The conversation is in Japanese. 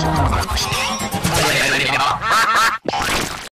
あ